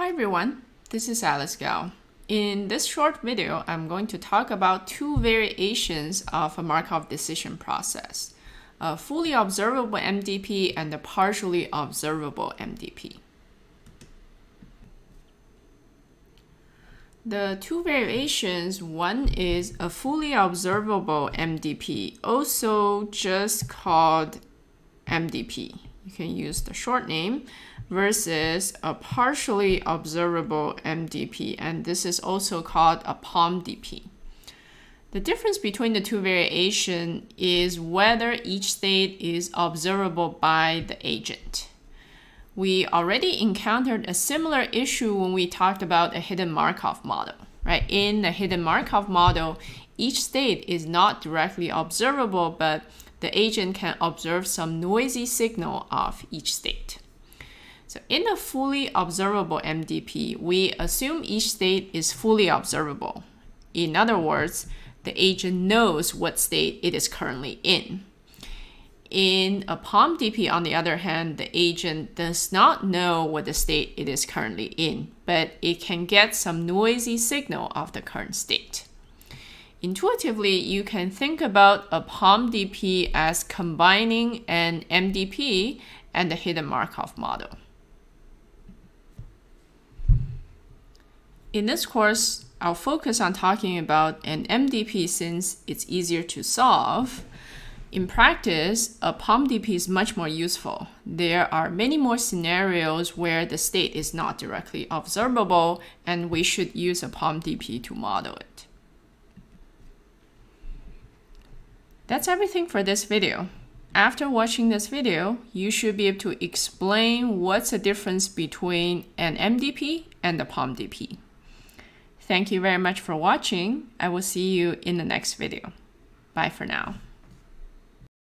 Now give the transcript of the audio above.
Hi everyone, this is Alice Gao. In this short video, I'm going to talk about two variations of a Markov decision process, a fully observable MDP and a partially observable MDP. The two variations, one is a fully observable MDP, also just called MDP. You can use the short name versus a partially observable MDP, and this is also called a POMDP. The difference between the two variation is whether each state is observable by the agent. We already encountered a similar issue when we talked about a hidden Markov model, right? In the hidden Markov model, each state is not directly observable, but the agent can observe some noisy signal of each state. So in a fully observable MDP, we assume each state is fully observable. In other words, the agent knows what state it is currently in. In a POMDP, on the other hand, the agent does not know what the state it is currently in, but it can get some noisy signal of the current state. Intuitively, you can think about a POMDP as combining an MDP and the hidden Markov model. In this course, I'll focus on talking about an MDP since it's easier to solve. In practice, a POMDP is much more useful. There are many more scenarios where the state is not directly observable, and we should use a POMDP to model it. That's everything for this video. After watching this video, you should be able to explain what's the difference between an MDP and a POMDP. Thank you very much for watching. I will see you in the next video. Bye for now.